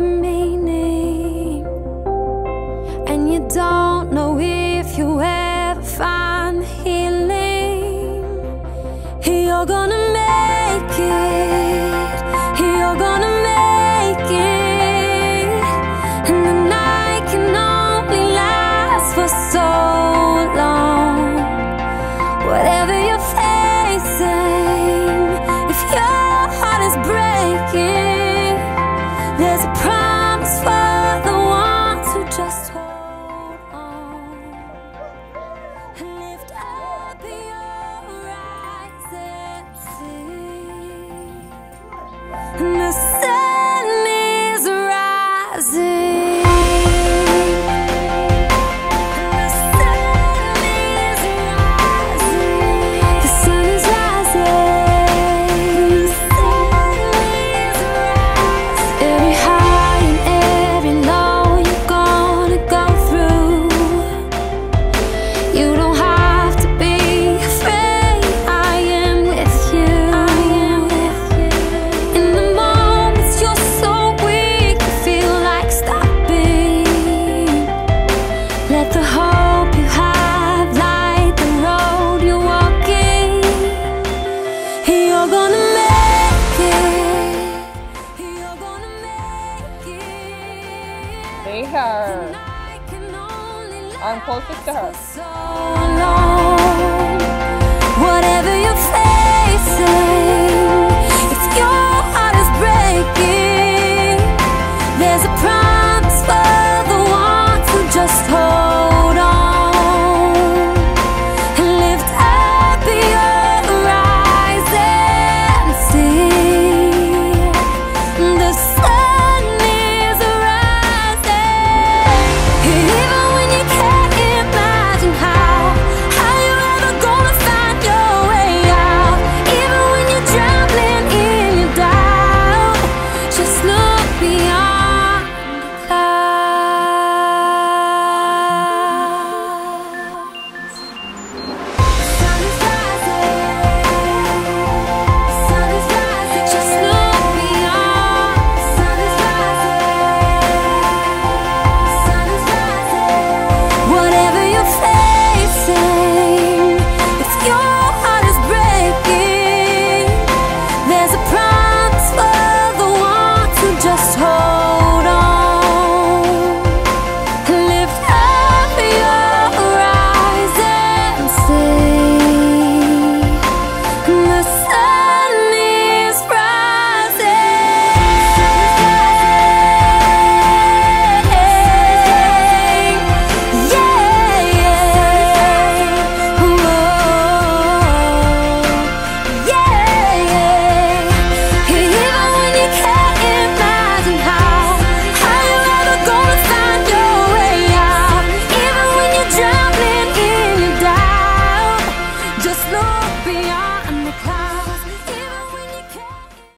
meaning, and you don't know if you ever find healing. You're gonna make it. You're gonna make it, and the night can only last for so long. Whatever They are. I'm closest to her.